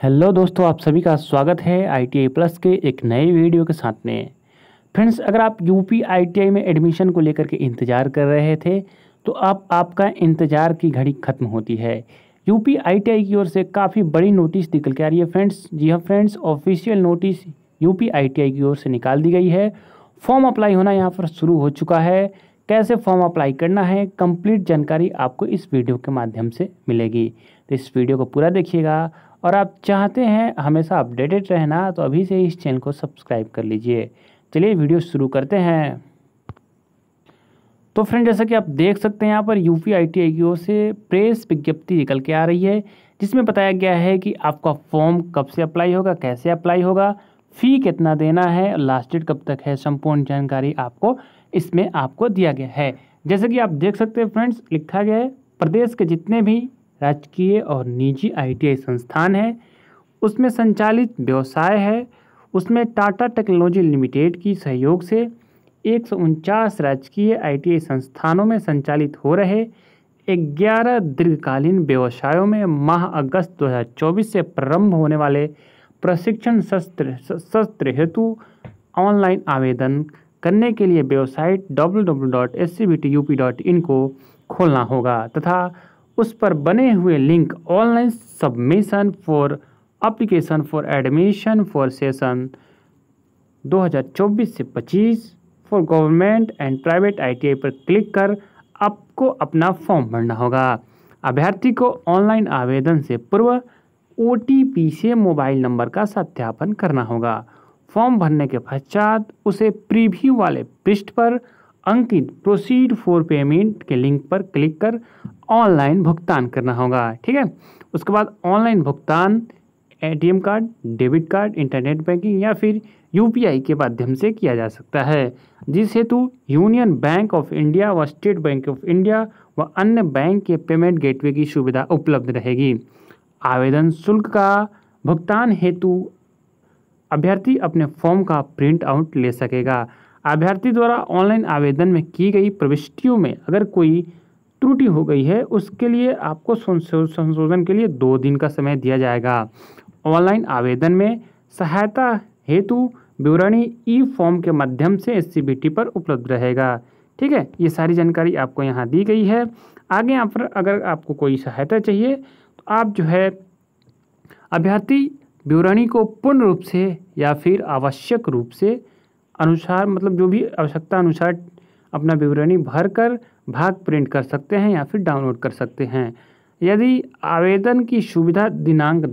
Hello दोस्तों, आप सभी का स्वागत है आई टी आई प्लस के एक नए वीडियो के साथ में। फ्रेंड्स, अगर आप U P I T I में एडमिशन को लेकर के इंतज़ार कर रहे थे तो अब आपका इंतज़ार की घड़ी ख़त्म होती है। U P I T I की ओर से काफ़ी बड़ी नोटिस निकल के आ रही है फ्रेंड्स। जी हाँ friends official notice U P की ओर से निकाल दी गई है। फॉर्म अप्लाई होना यहाँ पर शुरू हो चुका है। कैसे फॉर्म अप्लाई करना है कंप्लीट जानकारी आपको इस वीडियो के माध्यम से मिलेगी। तो इस वीडियो को पूरा देखिएगा। और आप चाहते हैं हमेशा अपडेटेड रहना तो अभी से इस चैनल को सब्सक्राइब कर लीजिए। चलिए, वीडियो शुरू करते हैं। तो फ्रेंड, जैसा कि आप देख सकते हैं, यहाँ पर यू पी आई की ओर से प्रेस विज्ञप्ति निकल के आ रही है, जिसमें बताया गया है कि आपका फॉर्म कब से अप्लाई होगा, कैसे अप्लाई होगा, फ़ी कितना देना है, लास्ट डेट कब तक है, संपूर्ण जानकारी आपको इसमें आपको दिया गया है। जैसे कि आप देख सकते हैं फ्रेंड्स, लिखा गया है, प्रदेश के जितने भी राजकीय और निजी आईटीआई संस्थान है। उसमें संचालित व्यवसाय है। उसमें टाटा टेक्नोलॉजी लिमिटेड की सहयोग से एक सौ उनचास राजकीय आईटीआई संस्थानों में संचालित हो रहे 11 दीर्घकालीन व्यवसायों में माह अगस्त 2024 से प्रारंभ होने वाले प्रशिक्षण सत्र सत्र हेतु ऑनलाइन आवेदन करने के लिए वेबसाइट www.scbtup.in को खोलना होगा तथा उस पर बने हुए link online submission for application for admission for session 2024 से 25 for government and private ITI पर क्लिक कर आपको अपना फॉर्म भरना होगा। अभ्यर्थी को ऑनलाइन आवेदन से पूर्व ओटीपी से मोबाइल नंबर का सत्यापन करना होगा। फॉर्म भरने के पश्चात उसे प्रीव्यू वाले पृष्ठ पर अंकित प्रोसीड फॉर पेमेंट के लिंक पर क्लिक कर ऑनलाइन भुगतान करना होगा, ठीक है? उसके बाद ऑनलाइन भुगतान ATM card, debit card, internet banking या फिर यूपीआई के माध्यम से किया जा सकता है। जिस हेतु यूनियन बैंक ऑफ़ इंडिया व स्टेट बैंक ऑफ़ इंडिया व अन्य बैंक के पेमेंट गेटवे की सुविधा उपलब्ध रहेगी। आवेदन शुल्क का भुगतान हेतु अभ्यर्थी अपने फॉर्म का प्रिंट आउट ले सकेगा। अभ्यर्थी द्वारा ऑनलाइन आवेदन में की गई प्रविष्टियों में अगर कोई त्रुटि हो गई है, उसके लिए आपको संशोधन के लिए दो दिन का समय दिया जाएगा। ऑनलाइन आवेदन में सहायता हेतु विवरणी ई फॉर्म के माध्यम से एस पर उपलब्ध रहेगा। ठीक है, ये सारी जानकारी आपको यहाँ दी गई है। आगे यहाँ पर अगर आपको कोई सहायता चाहिए तो आप जो है अभ्यर्थी विवरणी को पूर्ण रूप से या फिर आवश्यक रूप से अनुसार मतलब जो भी आवश्यकता अनुसार अपना विवरणी भर कर भाग प्रिंट कर सकते हैं या फिर डाउनलोड कर सकते हैं। यदि आवेदन की सुविधा दिनांक